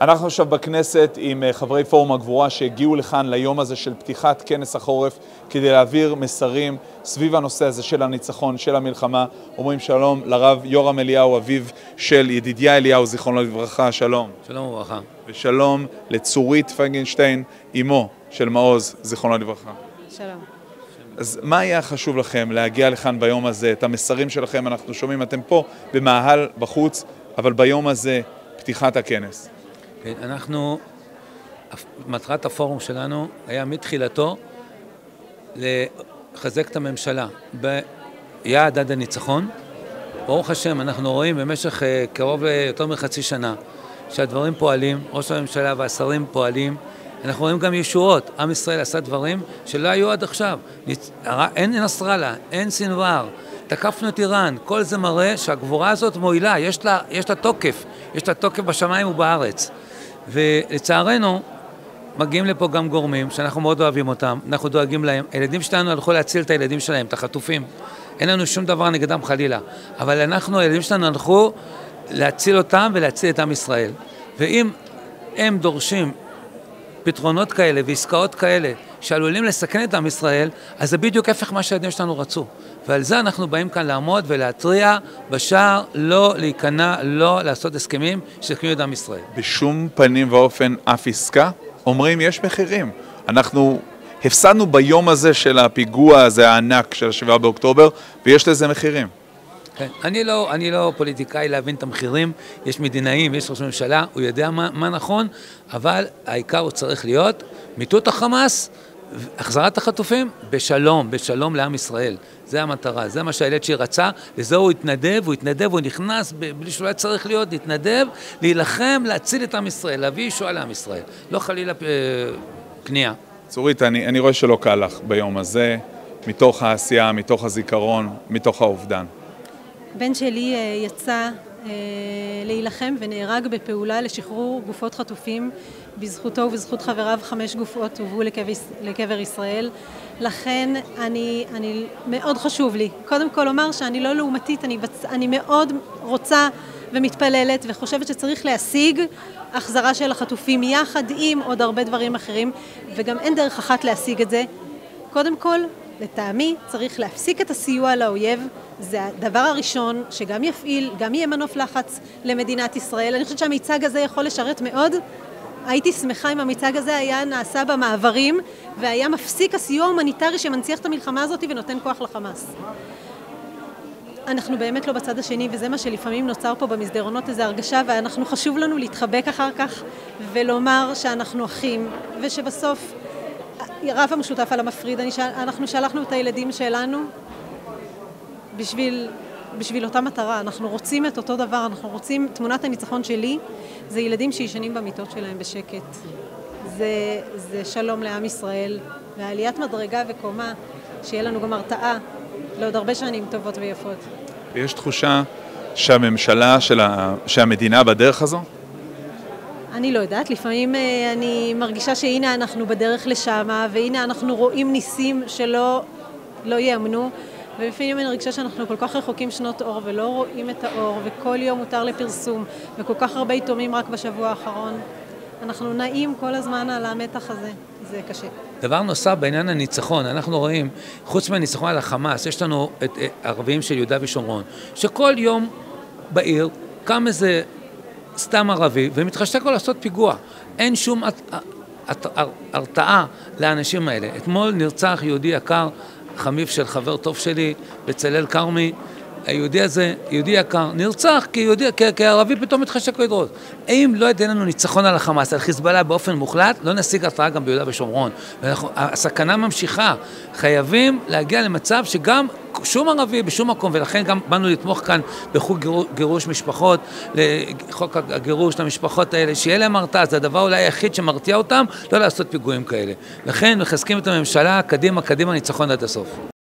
אנחנו עכשיו בכנסת עם אה, חברי פורום הגבורה שהגיעו לכאן ליום הזה של פתיחת כנס החורף כדי להעביר מסרים סביב הנושא הזה של הניצחון, של המלחמה. אומרים שלום לרב יורם אליהו, אביו של ידידיה אליהו, זיכרונו לברכה, שלום. שלום וברכה. ושלום לצורית פייגנשטיין, אמו של מעוז, זיכרונו לברכה. שלום. אז מה היה חשוב לכם להגיע לכאן ביום הזה, את המסרים שלכם אנחנו שומעים, אתם פה במאהל בחוץ, אבל ביום הזה, פתיחת הכנס. אנחנו, מטרת הפורום שלנו היה מתחילתו לחזק את הממשלה ביעד עד הניצחון. ברוך השם, אנחנו רואים במשך אה, קרוב ליותר מחצי שנה שהדברים פועלים, ראש הממשלה והשרים פועלים. אנחנו רואים גם ישועות, עם ישראל עשה דברים שלא היו עד עכשיו. אין נסראללה, אין סנוואר, תקפנו את איראן, כל זה מראה שהגבורה הזאת מועילה, יש לה, יש לה תוקף, יש לה תוקף בשמיים ובארץ. ולצערנו, מגיעים לפה גם גורמים שאנחנו מאוד אוהבים אותם, אנחנו דואגים להם. הילדים שלנו הלכו להציל את הילדים שלהם, את החטופים. אין לנו שום דבר נגדם חלילה. אבל אנחנו, הילדים שלנו הלכו להציל אותם ולהציל את עם ישראל. ואם הם דורשים פתרונות כאלה ועסקאות כאלה שעלולים לסכן את עם ישראל, אז זה בדיוק הפך מה שהילדים שלנו רצו. ועל זה אנחנו באים כאן לעמוד ולהתריע בשער, לא להיכנע, לא לעשות הסכמים שיסכנו את עם ישראל. בשום פנים ואופן אף עסקה? אומרים יש מחירים. אנחנו הפסדנו ביום הזה של הפיגוע הזה הענק של 7 באוקטובר, ויש לזה מחירים. כן. אני, לא, אני לא פוליטיקאי להבין את המחירים, יש מדינאים, יש ראש ממשלה, הוא יודע מה, מה נכון, אבל העיקר הוא צריך להיות מיטוט החמאס, החזרת החטופים בשלום, בשלום לעם ישראל. זה המטרה, זה מה שהילד שלי רצה, לזה הוא התנדב, הוא התנדב, הוא נכנס בלי שהוא היה צריך להיות, התנדב, להילחם, להציל את עם ישראל, להביא ישועה לעם ישראל. לא חלילה אה, כניעה. צורית, אני, אני רואה שלא קל לך ביום הזה, מתוך העשייה, מתוך הזיכרון, מתוך האובדן. בן שלי אה, יצא אה, להילחם ונהרג בפעולה לשחרור גופות חטופים. בזכותו ובזכות חבריו חמש גופות הובאו לקבר, לקבר ישראל. לכן אני, אני, מאוד חשוב לי, קודם כל לומר שאני לא לעומתית, אני, בצ... אני מאוד רוצה ומתפללת וחושבת שצריך להשיג החזרה של החטופים יחד עם עוד הרבה דברים אחרים וגם אין דרך אחת להשיג את זה. קודם כל, לטעמי צריך להפסיק את הסיוע לאויב זה הדבר הראשון שגם יפעיל, גם יהיה מנוף לחץ למדינת ישראל. אני חושבת שהמיצג הזה יכול לשרת מאוד. הייתי שמחה אם המיצג הזה היה נעשה במעברים והיה מפסיק הסיוע ההומניטרי שמנציח את המלחמה הזאת ונותן כוח לחמאס. אנחנו באמת לא בצד השני וזה מה שלפעמים נוצר פה במסדרונות איזו הרגשה ואנחנו חשוב לנו להתחבק אחר כך ולומר שאנחנו אחים ושבסוף רב המשותף על המפריד, אנחנו שלחנו את הילדים שלנו בשביל, בשביל אותה מטרה. אנחנו רוצים את אותו דבר, אנחנו רוצים, תמונת הניצחון שלי זה ילדים שישנים במיטות שלהם בשקט. זה, זה שלום לעם ישראל, ועליית מדרגה וקומה, שיהיה לנו גם הרתעה לעוד הרבה שנים טובות ויפות. ויש תחושה שהממשלה, של ה... שהמדינה בדרך הזו? אני לא יודעת, לפעמים אה, אני מרגישה שהנה אנחנו בדרך לשם, והנה אנחנו רואים ניסים שלא לא ייאמנו. ולפעמים אני מרגישה שאנחנו כל כך רחוקים שנות אור ולא רואים את האור וכל יום מותר לפרסום וכל כך הרבה יתומים רק בשבוע האחרון. אנחנו נעים כל הזמן על המתח הזה, זה קשה. דבר נוסף בעניין הניצחון, אנחנו רואים, חוץ מהניצחון על החמאס, יש לנו את ערבים של יהודה ושומרון, שכל יום בעיר קם איזה סתם ערבי ומתחשק לו לעשות פיגוע. אין שום הרתעה לאנשים האלה. אתמול נרצח יהודי יקר חמיו של חבר טוב שלי, בצלאל כרמי, היהודי הזה, יהודי יקר, נרצח כי יהודי, כערבי פתאום מתחשק לדרות. אם לא יתן לנו ניצחון על החמאס, על חיזבאללה באופן מוחלט, לא נשיג התרעה גם ביהודה ושומרון. הסכנה ממשיכה. חייבים להגיע למצב שגם שום ערבי בשום מקום, ולכן גם באנו לתמוך כאן בחוק גירוש משפחות, לחוק הגירוש למשפחות האלה, שיהיה להם הרתעה, זה הדבר אולי היחיד שמרתיע אותם, לא לעשות פיגועים כאלה. לכן מחזקים את הממשלה, קדימה, קדימה, ניצחון עד הסוף.